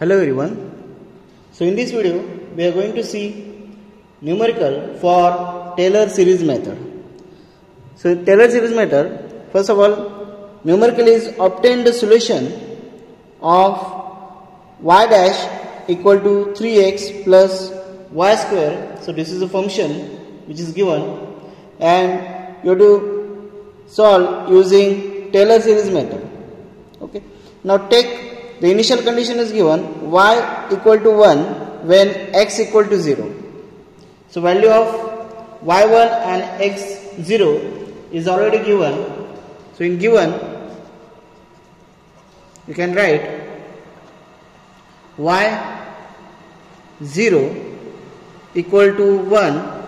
Hello everyone. So in this video we are going to see numerical for Taylor series method. So Taylor series method first of all numerical is obtained the solution of y dash equal to 3x plus y square. So this is a function which is given and you have to solve using Taylor series method. Okay. Now take the initial condition is given y equal to 1 when x equal to 0. So value of y1 and x0 is already given. So in given you can write y0 equal to 1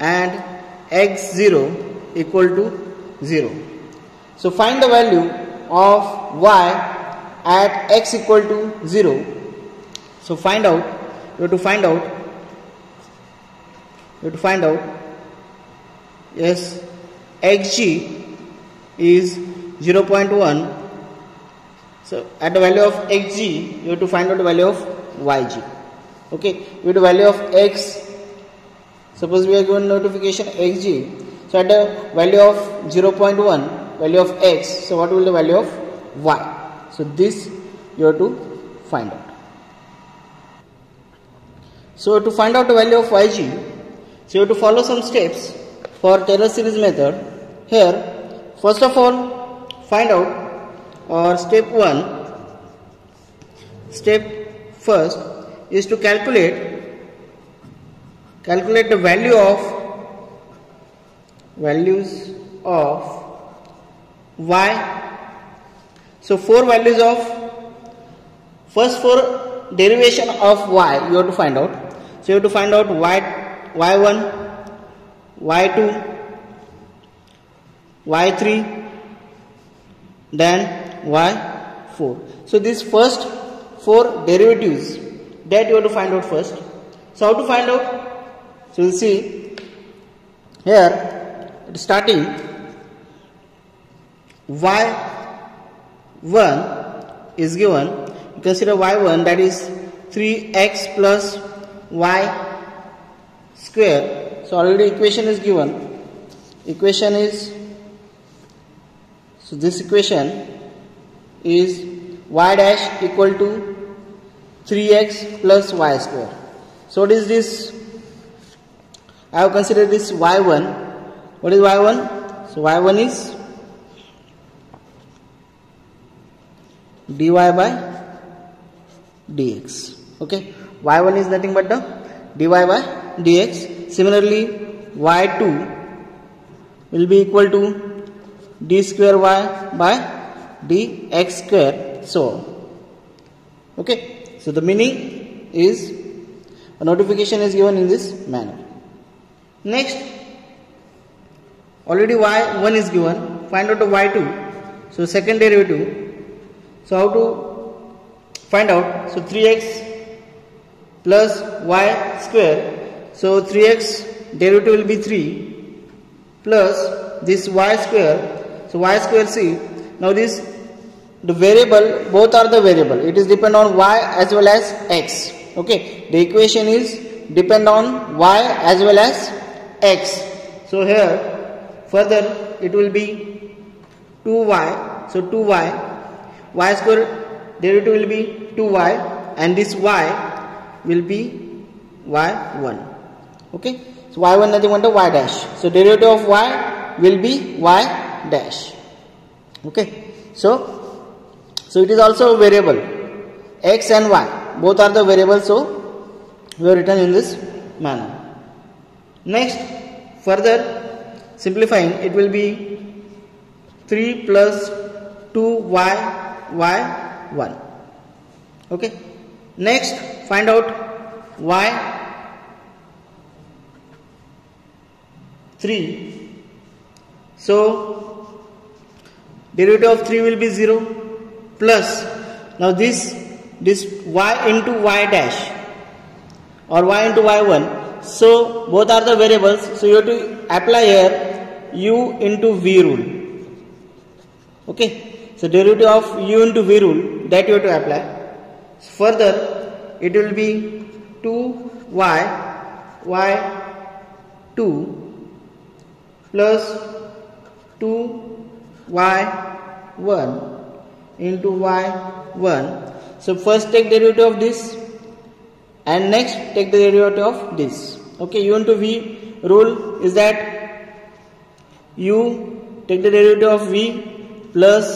and x0 equal to 0. So find the value of y at x equal to 0 so find out you have to find out you have to find out yes xg is 0.1 so at the value of xg you have to find out the value of yg. Okay with the value of x. Suppose we are given notification xg. So at the value of 0.1 value of x so what will the value of y so this you have to find out. So to find out the value of yg, so you have to follow some steps for Taylor series method. Here, first of all, find out or step 1, step first is to calculate calculate the value of values of y so four values of first four derivation of y you have to find out. So you have to find out y y1, y2, y3, then y4. So these first four derivatives that you have to find out first. So how to find out? So you will see here starting y 1 is given. Consider y1 that is 3x plus y square. So already equation is given. Equation is so this equation is y dash equal to 3x plus y square. So what is this? I have considered this y1 what is y1 so y1 is dy by dx. Okay? y1 is nothing but the dy by dx. Similarly y2 will be equal to d square y by dx square. So okay? So the meaning is a notification is given in this manner. Next already y1 is given. Find out the y2 so second derivative so how to find out? So 3x plus y square. So 3x derivative will be 3 plus this y square. So y square c. Now this the variable both are the variable. It is depend on y as well as x. Okay. The equation is depend on y as well as x. So here further it will be 2y. So 2y y square derivative will be 2y and this y will be y1 okay? So y1 nothing but y dash. So derivative of y will be y dash. Okay? So so it is also a variable. X and y both are the variables. So we have written in this manner. Next further simplifying it will be 3 plus 2y y 1 okay? Next find out y 3 so derivative of 3 will be 0 plus now this this y into y dash or y into y1 so both are the variables so you have to apply here u into v rule. Okay so derivative of u into v rule that you have to apply. further it will be 2y y2 plus 2y1 into y1 so first take derivative of this and next take the derivative of this okay u into v rule is that u take the derivative of v plus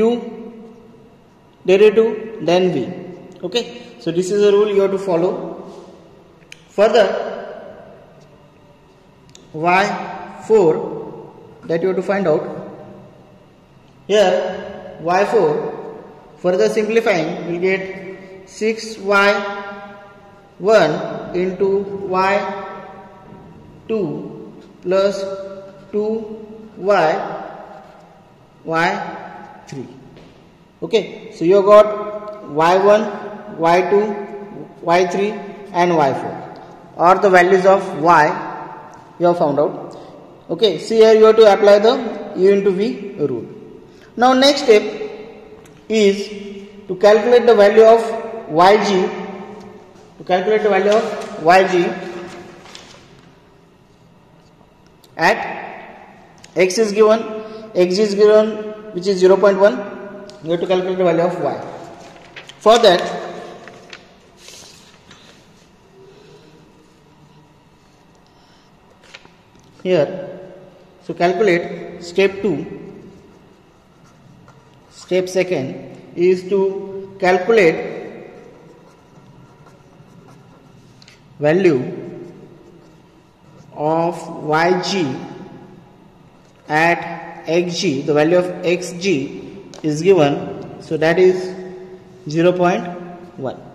u derivative then v okay? So this is a rule you have to follow. Further y4 that you have to find out. Here y4 further simplifying we will get 6y1 into y2 plus 2y y3 okay so you got y1 y2 y3 and y4 or the values of y you have found out. Okay see here you have to apply the u into v rule. Now next step is to calculate the value of yg to calculate the value of yg at x is given x is given which is 0.1 you have to calculate the value of y. For that here so calculate step 2 step second is to calculate value of yg at xg the value of xg is given so that is 0.1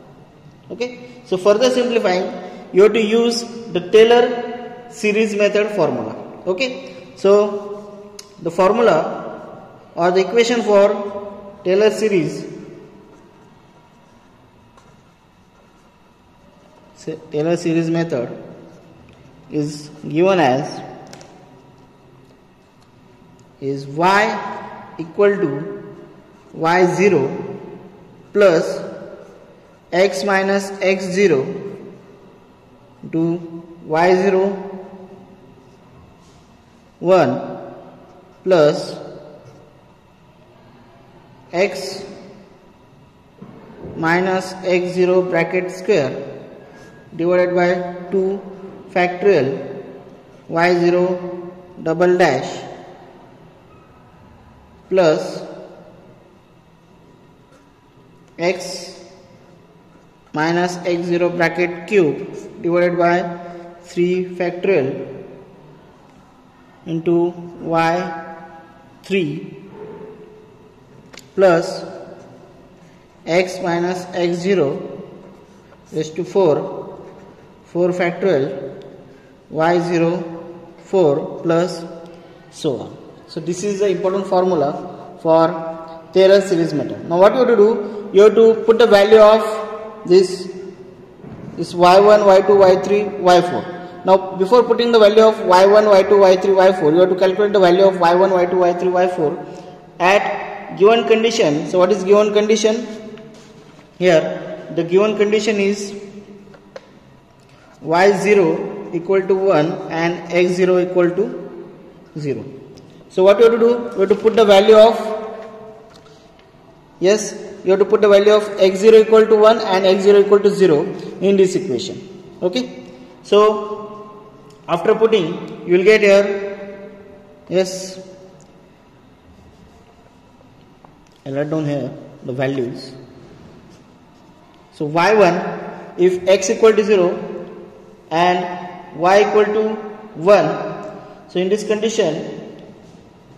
okay? So further simplifying you have to use the Taylor series method formula. Okay? So the formula or the equation for Taylor series Taylor series method is given as is y equal to y0 plus x minus x0 to y0 1 plus x minus x0 bracket square divided by 2 factorial y0 double dash plus x minus x0 bracket cube divided by 3 factorial into y3 plus x minus x0 raised to 4 4 factorial y0 4 plus so on so this is the important formula for Taylor series method. Now what you have to do you have to put the value of this is y1 y2 y3 y4 now before putting the value of y1 y2 y3 y4 you have to calculate the value of y1 y2 y3 y4 at given condition. So what is given condition? Here the given condition is y0 equal to 1 and x0 equal to 0 so what you have to do? You have to put the value of yes you have to put the value of x0 equal to 1 and x0 equal to 0 in this equation. Okay? So after putting you will get here yes I'll write down here the values. So y1 if x equal to 0 and y equal to 1 so in this condition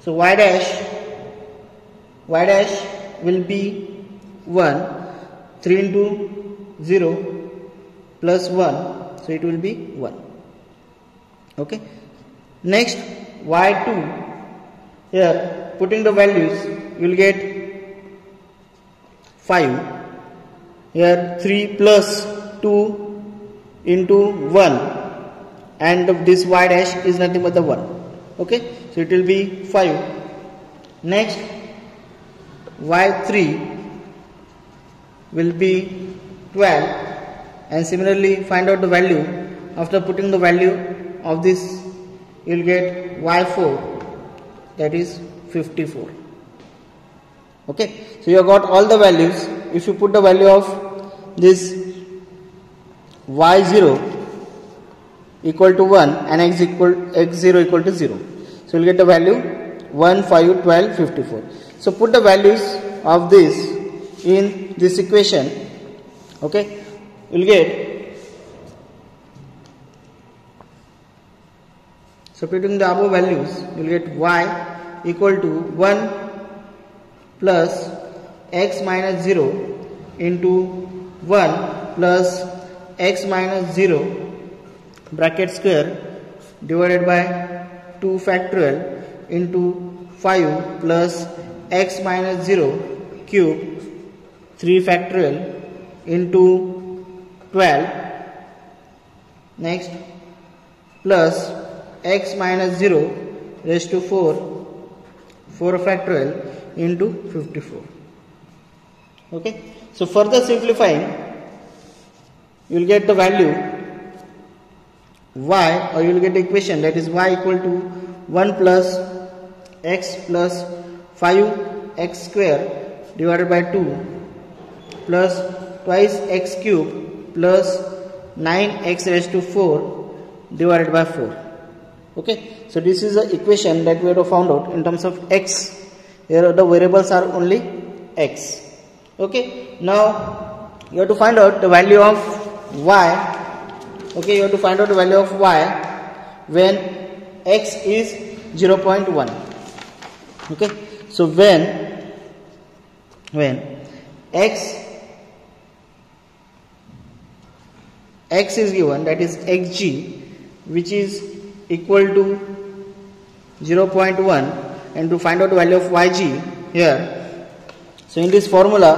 so y dash y dash will be 1 3 into 0 plus 1 so it will be 1 okay. Next y2 here putting the values you will get 5 here 3 plus 2 into 1 and this y dash is nothing but the 1 okay? So it will be 5 next y3 will be 12 and similarly find out the value. After putting the value of this you will get y4 that is 54 okay? So you have got all the values. If you put the value of this y0 equal to 1 and x equal x0 equal to 0 so you'll get the value 1 5 12 54 so put the values of this in this equation. Okay? You'll get substituting the above values you'll get y equal to 1 plus x minus 0 into 1 plus x minus 0 bracket square divided by 2 factorial into 5 plus x minus 0 cube 3 factorial into 12 next plus x minus 0 raised to 4 4 factorial into 54 okay? So further simplifying you will get the value y or you will get equation. That is y equal to 1 plus x plus 5 x square divided by 2 plus twice x cube plus 9x raised to 4 divided by 4 okay? So this is the equation that we have found out in terms of x. Here the variables are only x. Okay? Now you have to find out the value of y okay you have to find out the value of y when x is 0.1 okay so when when x x is given that is xg which is equal to 0.1 and to find out the value of yg here so in this formula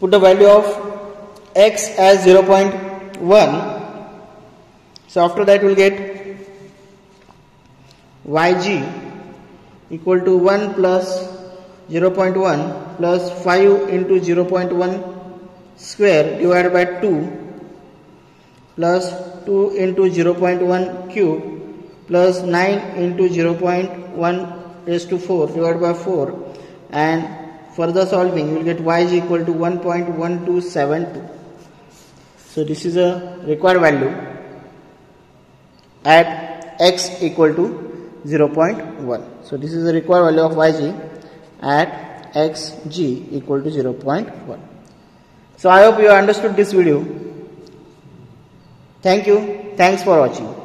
put the value of x as 0.1 so after that we'll get yg equal to 1 plus 0.1 plus 5 into 0.1 square divided by 2 plus 2 into 0.1 cube plus 9 into 0.1 raised to 4 divided by 4 and further solving you will get y is equal to 1.1272 so this is a required value at x equal to 0.1 so this is the required value of yg at xg equal to 0.1 so i hope you understood this video. Thank you. Thanks for watching